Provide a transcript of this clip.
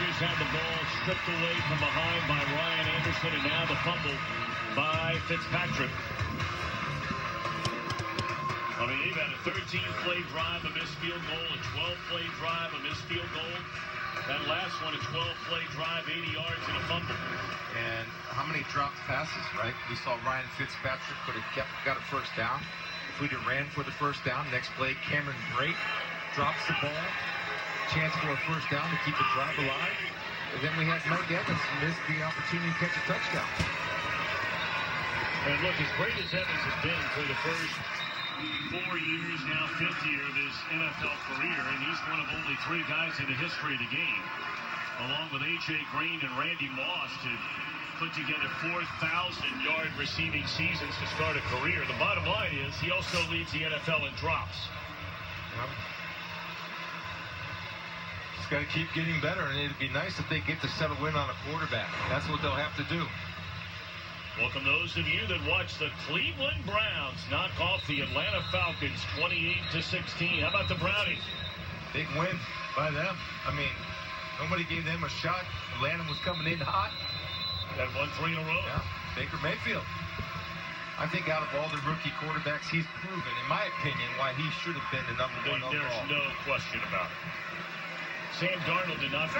Chargers have the ball stripped away from behind by Ryan Anderson, and now the fumble by Fitzpatrick. I mean, they've had a 13-play drive, a missed field goal, a 12-play drive, a missed field goal. That last one, a 12-play drive, 80 yards, and a fumble. And how many dropped passes, right? We saw Ryan Fitzpatrick could have kept, got a first down. If we'd have ran for the first down, next play, Cameron Brate drops the ball. Chance for a first down to keep the drive alive. And then we had Mike Evans miss the opportunity to catch a touchdown. And look, as great as Evans has been for the first four years, now fifth year of his NFL career, and he's one of only three guys in the history of the game, along with A.J. Green and Randy Moss, to put together 4,000-yard receiving seasons to start a career. The bottom line is he also leads the NFL in drops. Yep. Got to keep getting better, and it'd be nice if they get to settle in on a quarterback. That's what they'll have to do. Welcome those of you that watch the Cleveland Browns knock off the Atlanta Falcons 28 to 16. How about the Brownies? Big win by them. I mean, nobody gave them a shot. Atlanta was coming in hot. That won three in a row. Yeah. Baker Mayfield. I think out of all the rookie quarterbacks, he's proven, in my opinion, why he should have been the number one There's overall. There's no question about it. Sam Darnold did not